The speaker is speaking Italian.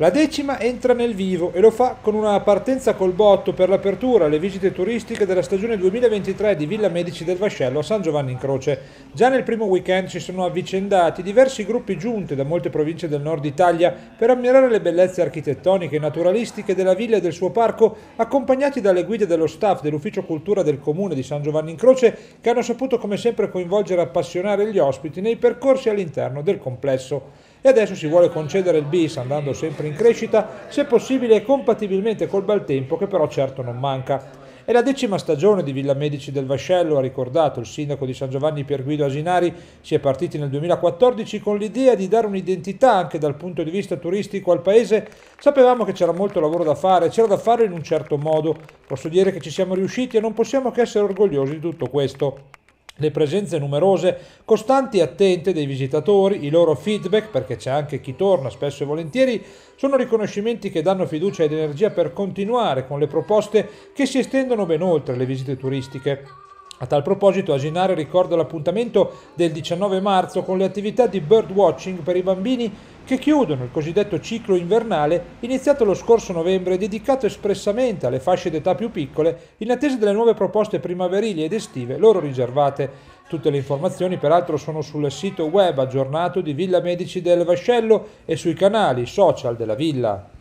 La decima entra nel vivo e lo fa con una partenza col botto per l'apertura alle visite turistiche della stagione 2023 di Villa Medici del Vascello a San Giovanni in Croce. Già nel primo weekend si sono avvicendati diversi gruppi giunti da molte province del nord Italia per ammirare le bellezze architettoniche e naturalistiche della villa e del suo parco, accompagnati dalle guide dello staff dell'Ufficio Cultura del Comune di San Giovanni in Croce, che hanno saputo come sempre coinvolgere e appassionare gli ospiti nei percorsi all'interno del complesso e adesso si vuole concedere il bis andando sempre in crescita, se possibile compatibilmente col bel tempo che però certo non manca. È la decima stagione di Villa Medici del Vascello, ha ricordato il sindaco di San Giovanni Pierguido Asinari, si è partiti nel 2014 con l'idea di dare un'identità anche dal punto di vista turistico al paese. Sapevamo che c'era molto lavoro da fare, c'era da farlo in un certo modo. Posso dire che ci siamo riusciti e non possiamo che essere orgogliosi di tutto questo le presenze numerose, costanti e attente dei visitatori, i loro feedback, perché c'è anche chi torna spesso e volentieri, sono riconoscimenti che danno fiducia ed energia per continuare con le proposte che si estendono ben oltre le visite turistiche. A tal proposito Asinare ricorda l'appuntamento del 19 marzo con le attività di birdwatching per i bambini che chiudono il cosiddetto ciclo invernale iniziato lo scorso novembre dedicato espressamente alle fasce d'età più piccole in attesa delle nuove proposte primaverili ed estive loro riservate. Tutte le informazioni peraltro sono sul sito web aggiornato di Villa Medici del Vascello e sui canali social della villa.